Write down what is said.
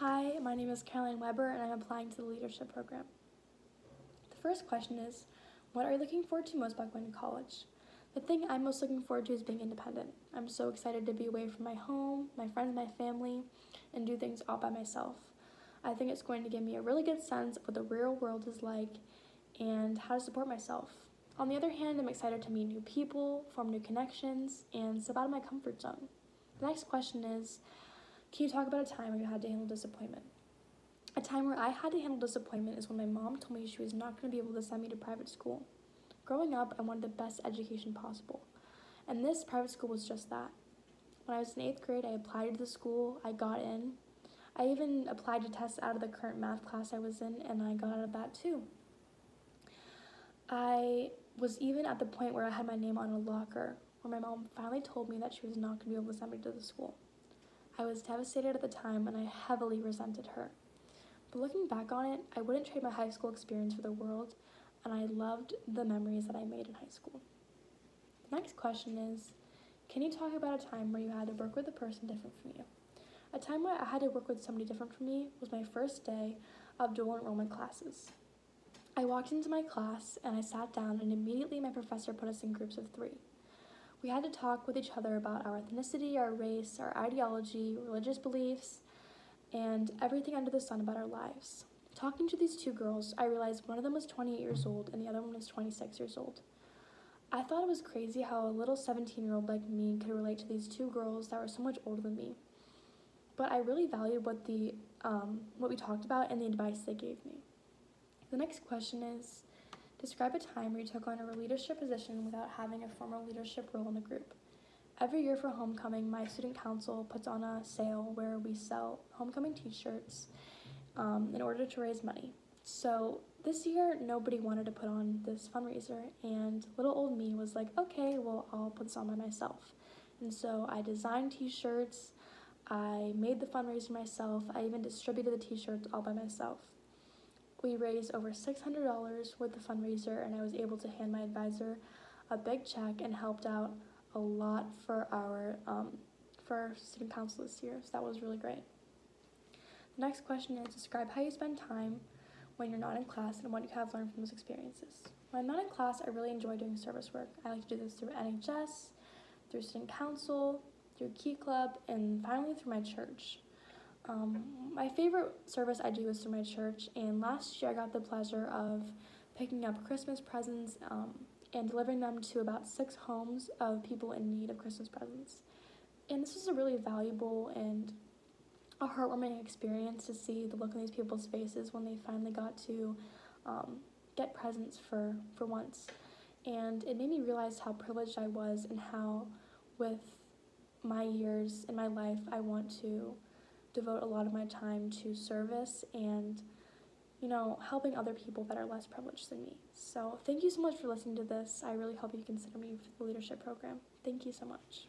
Hi, my name is Caroline Weber and I'm applying to the leadership program. The first question is What are you looking forward to most about going to college? The thing I'm most looking forward to is being independent. I'm so excited to be away from my home, my friends, my family, and do things all by myself. I think it's going to give me a really good sense of what the real world is like and how to support myself. On the other hand, I'm excited to meet new people, form new connections, and step out of my comfort zone. The next question is Can you talk about a time where you had to handle disappointment? A time where I had to handle disappointment is when my mom told me she was not going to be able to send me to private school. Growing up, I wanted the best education possible, and this private school was just that. When I was in eighth grade, I applied to the school, I got in. I even applied to test out of the current math class I was in, and I got out of that too. I was even at the point where I had my name on a locker where my mom finally told me that she was not going to be able to send me to the school. I was devastated at the time and I heavily resented her. But looking back on it, I wouldn't trade my high school experience for the world, and I loved the memories that I made in high school. The next question is Can you talk about a time where you had to work with a person different from you? A time where I had to work with somebody different from me was my first day of dual enrollment classes. I walked into my class and I sat down, and immediately my professor put us in groups of three. We had to talk with each other about our ethnicity, our race, our ideology, religious beliefs, and everything under the sun about our lives. Talking to these two girls, I realized one of them was 28 years old and the other one was 26 years old. I thought it was crazy how a little 17 year old like me could relate to these two girls that were so much older than me. But I really valued what the um, what we talked about and the advice they gave me. The next question is Describe a time where you took on a leadership position without having a formal leadership role in the group. Every year for homecoming, my student council puts on a sale where we sell homecoming t shirts um, in order to raise money. So this year, nobody wanted to put on this fundraiser, and little old me was like, okay, well, I'll put this on by myself. And so I designed t shirts, I made the fundraiser myself, I even distributed the t shirts all by myself. We raised over $600 with the fundraiser, and I was able to hand my advisor a big check and helped out a lot for our um, for our student council this year. So that was really great. The next question is describe how you spend time when you're not in class and what you have learned from those experiences. When I'm not in class, I really enjoy doing service work. I like to do this through NHS, through student council, through Key Club, and finally through my church. Um, my favorite service I do is through my church, and last year I got the pleasure of picking up Christmas presents um, and delivering them to about six homes of people in need of Christmas presents. And this was a really valuable and a heartwarming experience to see the look on these people's faces when they finally got to um, get presents for, for once. And it made me realize how privileged I was and how, with my years in my life, I want to devote a lot of my time to service and you know, helping other people that are less privileged than me. So, thank you so much for listening to this. I really hope you consider me for the leadership program. Thank you so much.